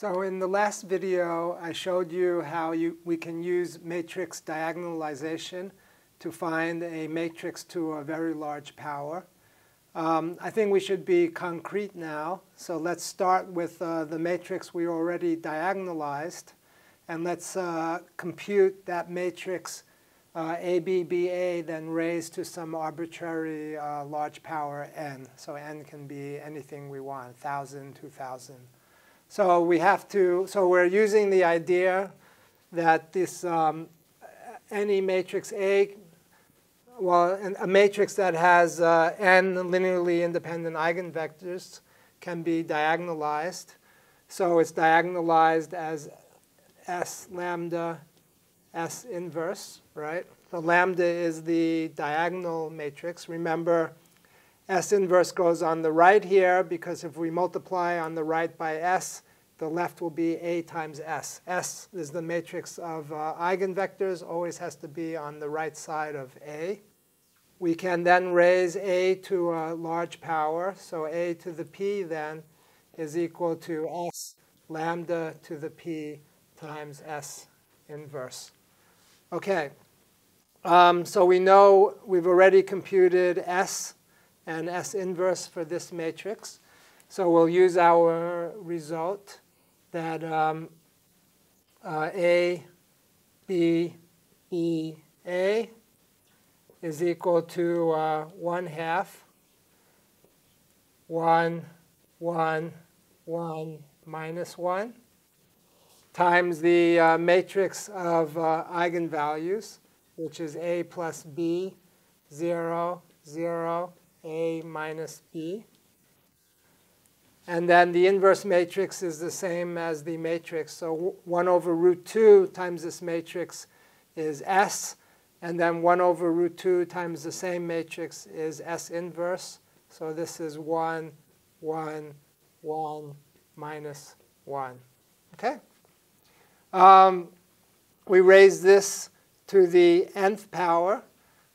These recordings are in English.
So in the last video, I showed you how you, we can use matrix diagonalization to find a matrix to a very large power. Um, I think we should be concrete now. So let's start with uh, the matrix we already diagonalized. And let's uh, compute that matrix uh, ABBA then raised to some arbitrary uh, large power n. So n can be anything we want, 1,000, 2,000. So we have to, so we're using the idea that this um, any matrix A, well, a matrix that has uh, n linearly independent eigenvectors can be diagonalized. So it's diagonalized as S lambda S inverse, right? The lambda is the diagonal matrix. Remember, S inverse goes on the right here because if we multiply on the right by S, the left will be A times S. S is the matrix of uh, eigenvectors, always has to be on the right side of A. We can then raise A to a large power. So A to the P then is equal to S lambda to the P times S inverse. OK, um, so we know we've already computed S and S inverse for this matrix. So we'll use our result that um, uh, A, B, E, A is equal to uh, 1 half 1, 1, 1, minus 1 times the uh, matrix of uh, eigenvalues, which is A plus B, 0, 0, A minus B. And then the inverse matrix is the same as the matrix. So 1 over root 2 times this matrix is S. And then 1 over root 2 times the same matrix is S inverse. So this is 1, 1, 1, minus 1. OK? Um, we raise this to the nth power.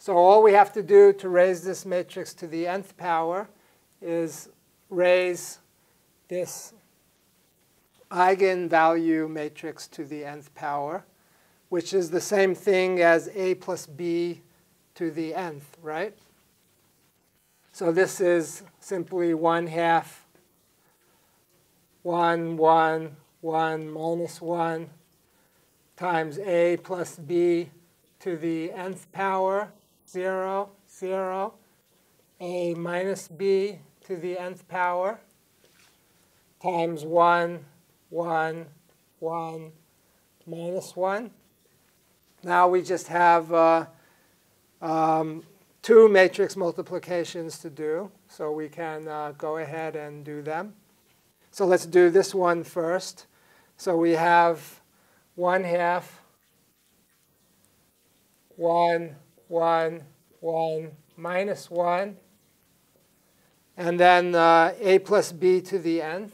So all we have to do to raise this matrix to the nth power is raise this eigenvalue matrix to the nth power, which is the same thing as a plus b to the nth, right? So this is simply 1 half 1, 1, 1, minus 1 times a plus b to the nth power, 0, 0, a minus b to the nth power, times 1, 1, 1, minus 1. Now we just have uh, um, two matrix multiplications to do, so we can uh, go ahead and do them. So let's do this one first. So we have 1 half 1, 1, 1, minus 1. And then uh, a plus b to the nth.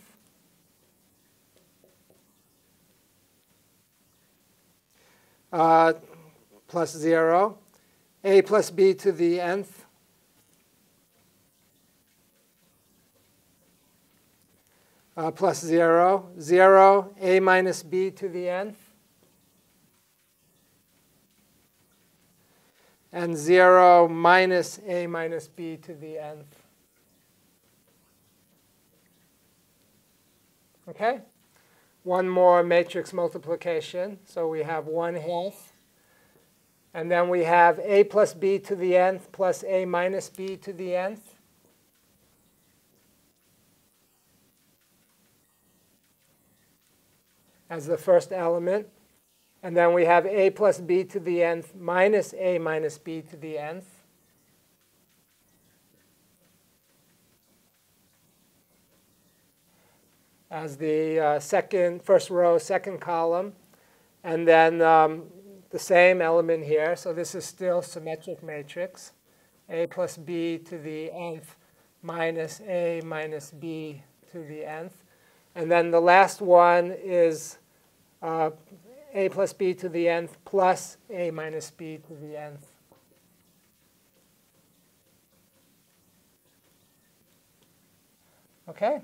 Uh, plus 0. a plus b to the nth. Uh, plus 0. 0, a minus b to the nth. And 0 minus a minus b to the nth. Okay? One more matrix multiplication. So we have 1 half. And then we have a plus b to the nth plus a minus b to the nth. as the first element. And then we have a plus b to the nth minus a minus b to the nth. as the uh, second, first row, second column. And then um, the same element here. So this is still symmetric matrix. a plus b to the nth minus a minus b to the nth. And then the last one is uh, a plus b to the nth plus a minus b to the nth. Okay?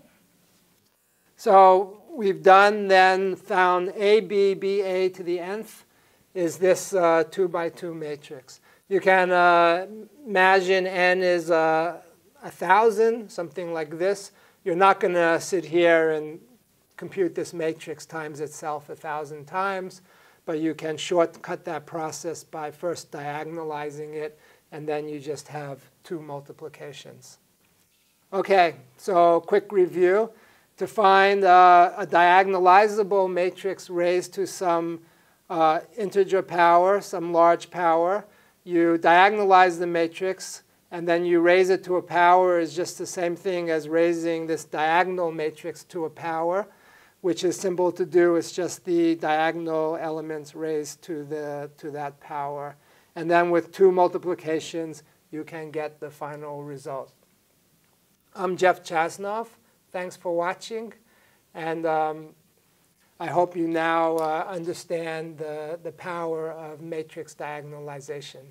So we've done then found A, B, B, A to the nth is this uh, 2 by 2 matrix. You can uh, imagine n is uh, a 1,000, something like this. You're not going to sit here and compute this matrix times itself a 1,000 times, but you can shortcut that process by first diagonalizing it, and then you just have two multiplications. OK, so quick review. To find uh, a diagonalizable matrix raised to some uh, integer power, some large power, you diagonalize the matrix, and then you raise it to a power is just the same thing as raising this diagonal matrix to a power, which is simple to do. It's just the diagonal elements raised to, the, to that power. And then with two multiplications, you can get the final result. I'm Jeff Chasnov. Thanks for watching. And um, I hope you now uh, understand the, the power of matrix diagonalization.